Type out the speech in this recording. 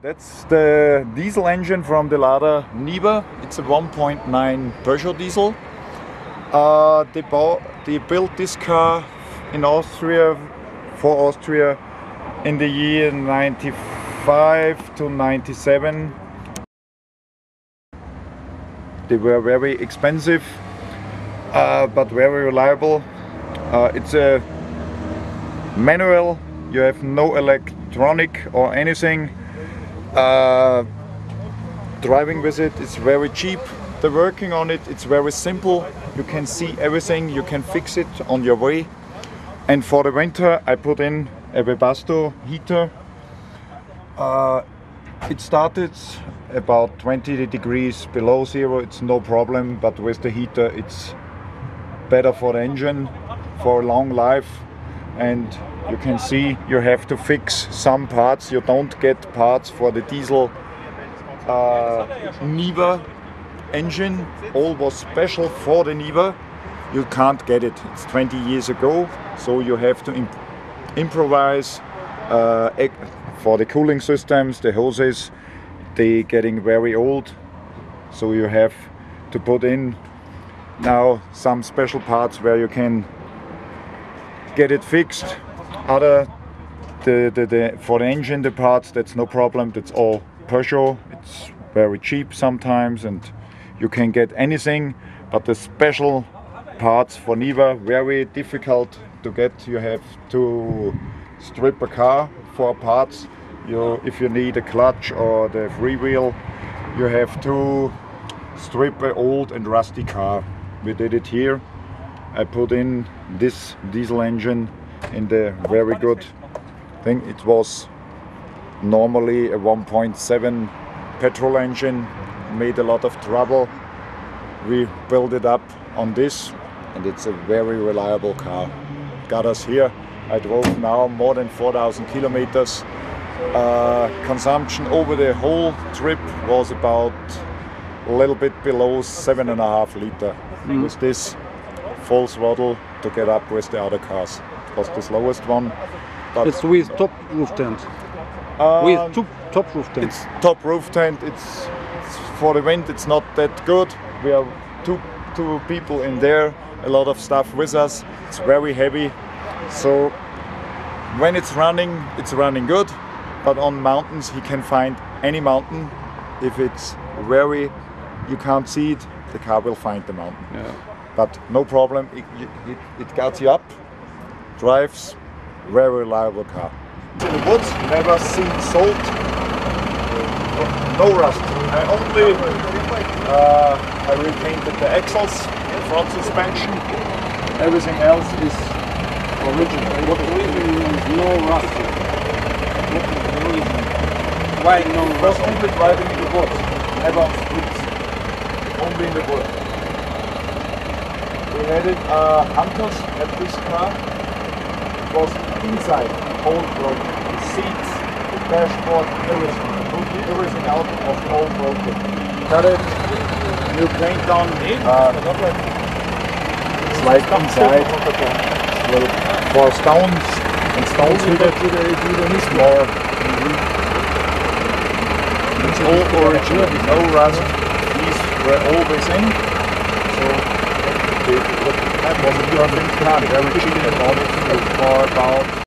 That's the diesel engine from the Lada Niva. It's a 1.9 Peugeot diesel. Uh, they, bought, they built this car in Austria for Austria in the year 95 to 97. They were very expensive, uh, but very reliable. Uh, it's a manual. You have no electronic or anything. Uh, driving with it, it is very cheap. The working on it, it's very simple. You can see everything, you can fix it on your way. And for the winter, I put in a Webasto heater. Uh, it started about 20 degrees below zero, it's no problem, but with the heater, it's better for the engine for a long life. And you can see you have to fix some parts. You don't get parts for the diesel uh, Niva engine. All was special for the Niva. You can't get it. It's 20 years ago, so you have to imp improvise uh, for the cooling systems. The hoses, they getting very old, so you have to put in now some special parts where you can get it fixed. Other the, the, the for the engine the parts that's no problem. That's all Peugeot. It's very cheap sometimes and you can get anything but the special parts for Niva very difficult to get. You have to strip a car for parts. You if you need a clutch or the freewheel you have to strip an old and rusty car. We did it here I put in this diesel engine in the very good thing. It was normally a 1.7 petrol engine, made a lot of trouble. We built it up on this and it's a very reliable car. Got us here. I drove now more than 4,000 kilometers. Uh, consumption over the whole trip was about a little bit below seven and a half liter. Mm. With this full throttle to get up with the other cars was the slowest one. But it's with top roof tent. Um, with top, top roof tent. It's top roof tent. It's, it's, for the wind. It's not that good. We are two two people in there. A lot of stuff with us. It's very heavy. So when it's running, it's running good. But on mountains, he can find any mountain. If it's very, you can't see it, the car will find the mountain. Yeah. But no problem. It, it, it gets you up drives very reliable car. In the woods, never seen salt, no rust. I only uh, I repainted the axles, front suspension. Everything else is original. What the reason is no rust? What is the reason? Why no rust? Just only driving in the woods, never on streets. Only in the woods. We had it, uh, hunters at this car It was inside, all broken. The seats, the dashboard, everything. Everything out of all broken. Got it, new paint on. Uh, it's like inside, well, for stones and stones hit it, it's more. It's all original, no rust. These were always in. So that was a perfect car, very cheap and for about